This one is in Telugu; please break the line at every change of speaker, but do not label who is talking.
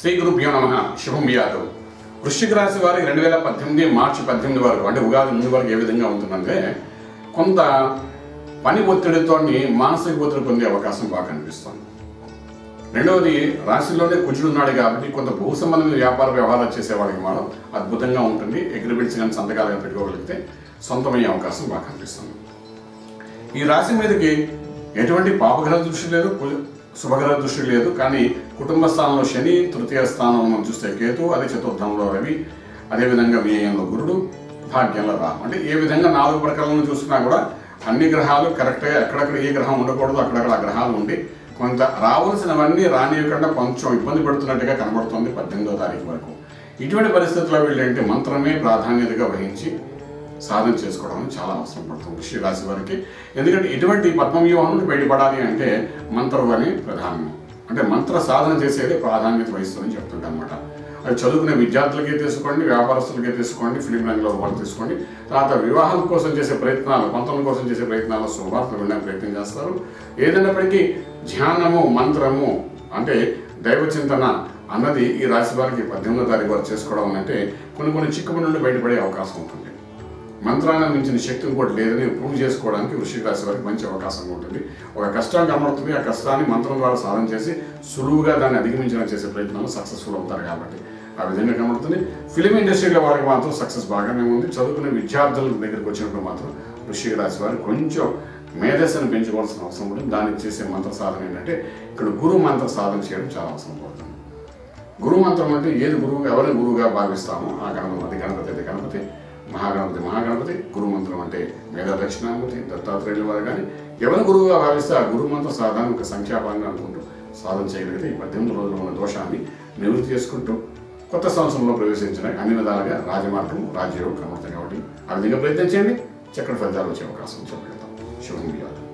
శ్రీ గురుభ్యో నమ. శుభం బియాదు వృశ్చిక రాశి వారికి రెండు వేల పద్దెనిమిది మార్చి పద్దెనిమిది వరకు అంటే ఉగాది ముందు వరకు ఏ విధంగా ఉంటుందంటే కొంత పని ఒత్తిడితో మానసిక ఒత్తిడి పొందే అవకాశం బాగా కనిపిస్తుంది. రెండవది రాశిలోనే కుజుడు ఉన్నాడు కాబట్టి కొంత భూ సంబంధమైన వ్యాపార వ్యవహారాలు చేసే వాళ్ళకి మాత్రం అద్భుతంగా ఉంటుంది. అగ్రిమెంట్స్ కానీ సంతకాలు కానీ పెట్టుకోగలిగితే సొంతమయ్యే అవకాశం బాగా కనిపిస్తుంది. ఈ రాశి మీదకి ఎటువంటి పాపగ్రహ దృష్టి లేదు. శుభగ్రహ దృష్టి లేదు కానీ కుటుంబ స్థానంలో శని తృతీయ స్థానం మనం చూస్తే కేతు అదే చతుర్థంలో రవి అదేవిధంగా వ్యయంలో గురుడు భాగ్యంలో రాహు అంటే ఏ విధంగా నాలుగు ప్రకారాలను చూసినా కూడా అన్ని గ్రహాలు కరెక్ట్గా ఎక్కడెక్కడ ఏ గ్రహం ఉండకూడదు అక్కడక్కడ ఆ గ్రహాలు ఉండి కొంత రావాల్సినవన్నీ రానియకుండా కొంచెం ఇబ్బంది పడుతున్నట్టుగా కనబడుతుంది పద్దెనిమిదో తారీఖు వరకు. ఇటువంటి పరిస్థితుల్లో వీళ్ళంటే? మంత్రమే ప్రాధాన్యతగా వహించి సాధన చేసుకోవడం చాలా అవసరం పడుతుంది వృషి రాశి వారికి. ఎందుకంటే ఇటువంటి పద్మవ్యూహం నుండి బయటపడాలి అంటే మంత్రం అని ప్రధానం. అంటే మంత్ర సాధన చేసేది ప్రాధాన్యత వహిస్తుందని చెప్తుంటా అనమాట అది చదువుకునే విద్యార్థులకే తీసుకోండి వ్యాపారస్తులకే తీసుకోండి ఫిలిం రంగంలో వాళ్ళు తీసుకోండి. తర్వాత వివాహం కోసం చేసే ప్రయత్నాలు పంతుల కోసం చేసే ప్రయత్నాలు శుభార్తలు వినడానికి ప్రయత్నం చేస్తారు. ఏదైనప్పటికీ ధ్యానము మంత్రము అంటే దైవ చింతన అన్నది ఈ రాశి వారికి పద్దెనిమిదో తారీఖు వారు చేసుకోవడం అంటే కొన్ని కొన్ని చిక్కుముడి బయటపడే అవకాశం ఉంటుంది. మంత్రాలను మించిన శక్తి ఇంకోటి లేదని ప్రూవ్ చేసుకోవడానికి వృషిక రాశి వారికి మంచి అవకాశం ఉంటుంది. ఒక కష్టం కనబడుతుంది ఆ కష్టాన్ని మంత్రం ద్వారా సాధన చేసి సులువుగా దాన్ని అధిగమించడం చేసే ప్రయత్నంలో సక్సెస్ఫుల్ అవుతారు కాబట్టి ఆ విధంగా కనబడుతుంది. ఫిలిం ఇండస్ట్రీలో వారికి మాత్రం సక్సెస్ బాగానే ఉంది. చదువుకునే విద్యార్థుల దగ్గరికి వచ్చినప్పుడు మాత్రం వృషిక రాశి వారు కొంచెం మేధస్సును పెంచుకోవాల్సిన అవసరం ఉంటుంది. దానికి చేసే మంత్ర సాధన ఏంటంటే ఇక్కడ గురు మంత్ర సాధన చేయడం చాలా అవసరం పడుతుంది. గురు మంత్రం అంటే ఏది గురువు ఎవరిని గురువుగా భావిస్తామో ఆ గణపతి అది గణపతి అది గణపతి. మహాగణపతి మహాగణపతి గురు మంత్రం అంటే మేధా దక్షిణామూర్తి దత్తాత్రేయుల వారు కానీ ఎవరిని గురువుగా భావిస్తే ఆ గురు మంత్ర సాధన ఒక సంఖ్యాపరంగా అనుకుంటూ సాధన చేయగలిగితే ఈ పద్దెనిమిది రోజులు ఉన్న దోషాన్ని నివృత్తి చేసుకుంటూ కొత్త సంవత్సరంలో ప్రవేశించడానికి అన్ని విధాలుగా రాజమార్గం రాజ్యోగం కనబడుతుంది కాబట్టి ఆ విధంగా ప్రయత్నం చేయండి. చక్కటి ఫలితాలు వచ్చే అవకాశం చెప్పగలుగుతాం శుభం